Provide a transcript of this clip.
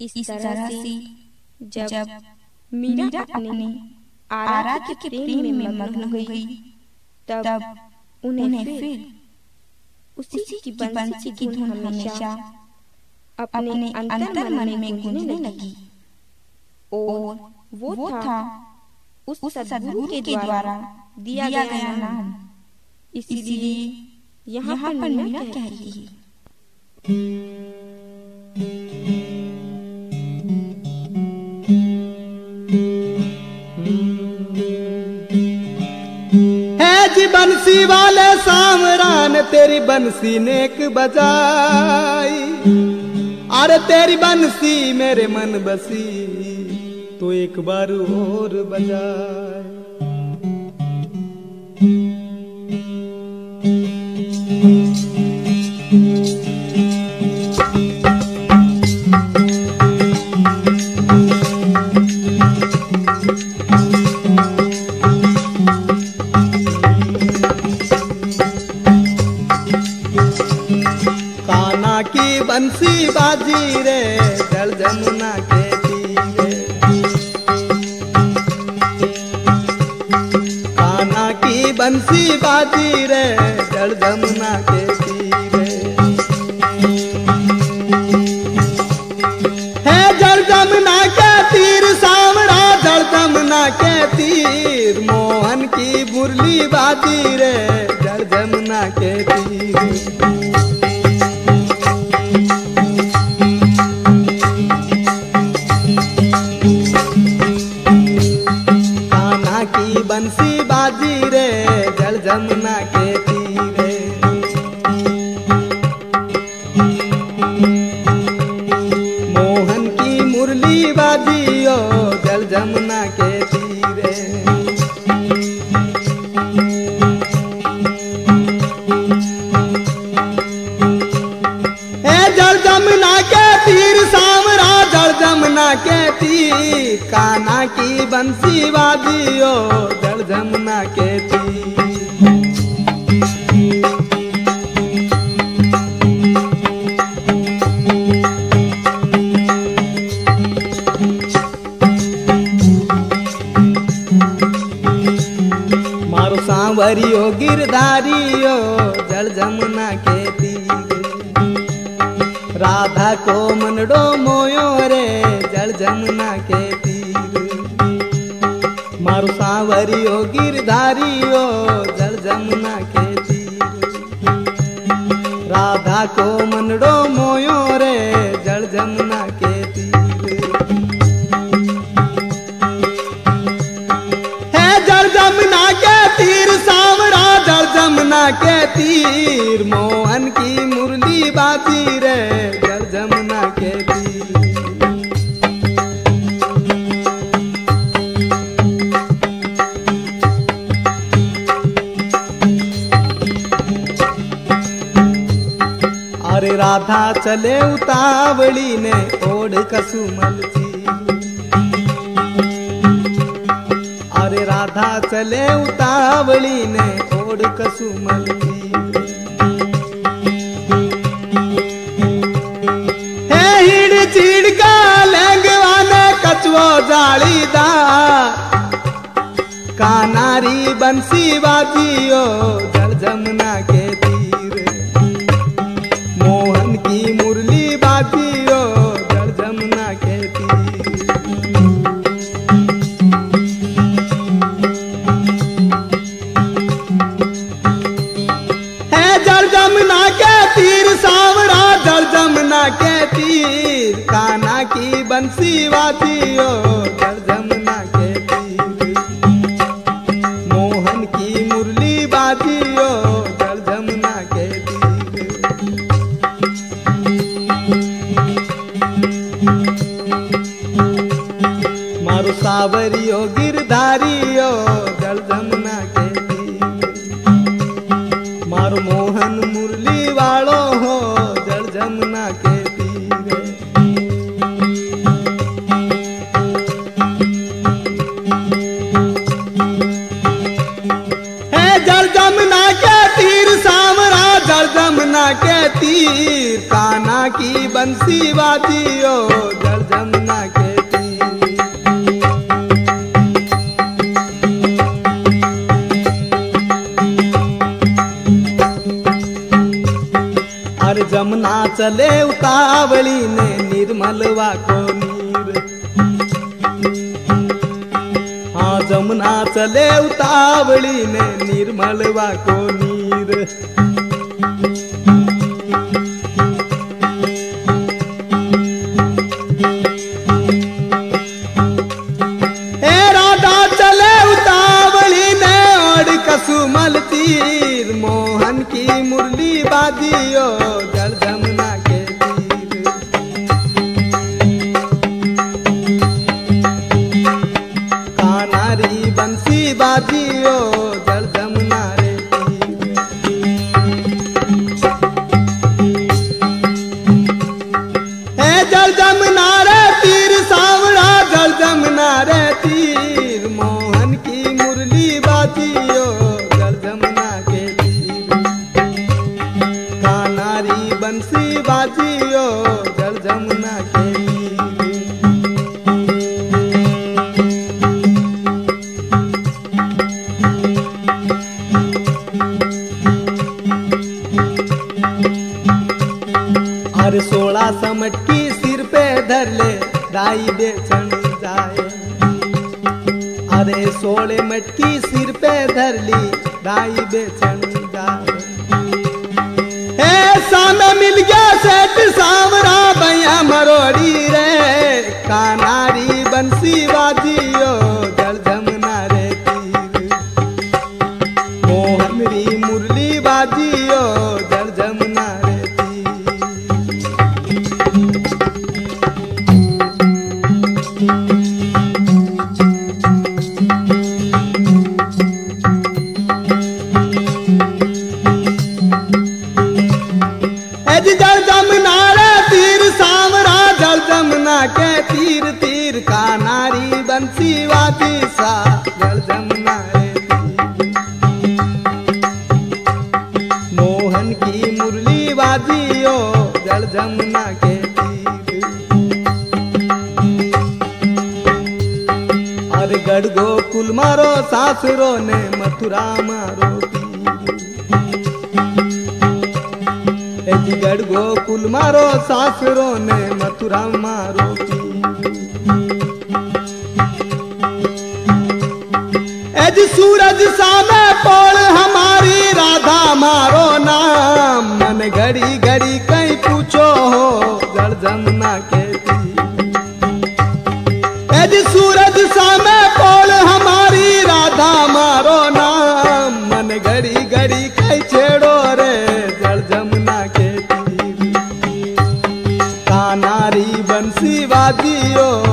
इस तरह से जब जब मीरा अपने आराध्य के प्रेम में मग्न हुई तब उन्हें फिर उसी की बंसी की धुन हमेशा अपने अंतर मन में गूंजने लगी। और वो था उस सदगुरु के द्वारा दिया गया नाम। इसीलिए यहाँ पर मीरा कह रही है। बंसी वाले सामरान, तेरी बंसी नेक बजाई। अरे तेरी बंसी मेरे मन बसी तो एक बार और बजाए बंसी बाजी रे जल जमुना के काना की बंसी बाजी रे जल जमुना के तीरे के तीर मोहन की मुरली बाजी रे जल जमुना के तीर जल जमुना काना की बंसी बाजियो जल जमुना के मारो सांवरियो, गिरधारियो, जल जमुना के राधा को मनडो मोयो सांवरियो गिरधारियो जल जमुना के तीर राधा को मनडो मोयो रे जल जमुना के तीर है जल जमुना के तीर, सावरा जल जमुना के तीर, मोहन की राधा चले उतावली ने ओढ़ कसुमल अरे राधा चले उतावली ने ओढ़ कसुमल की हिड़ चीड़ का लहंगवाने कचवो जालीदा कानारी बंसी बाजियो जल जमुना के तीर जमुना के तीर सावरा जल जमुना के तीर। काना की बंसी बाजियो जल जमुना ताना की बंसी बाजी, ओ दर्जन न खेती अर जमुना चले उतावली ने निर्मल वाको नीर। हाँ जमुना चले उतावली ने निर्मल वाको नीर। बंसी सोलह समट की सिर पे धर ले दाई बेचन जाए। अरे सोले मटकी सिर पे धर ली दाई बेचन जाए। सामे मिल गया सेठ सावरा, भैया मरोड़ी रे। कानारी बंसी बाजियो जल जमुना रे तीर। मोहन री मुरली बाजियो एज जल जमुना रे तीर सावरा जल जमुना के तीर तीर का नारी बंसी वादी सा। जल जमुना मोहन की मुरली बाजियो जल जमुना के तीर। अरे गढ़ गोकुल मारो, सासुरो ने मथुरा मारो तीर गढ़ गोकुल मारो, सासुरो ने मथुरा मारो। एज सूरज सामे पोल, हमारी राधा मारो नाम। मन घड़ी घड़ी कहीं पूछो हो जड़ के एज सूरज वादियो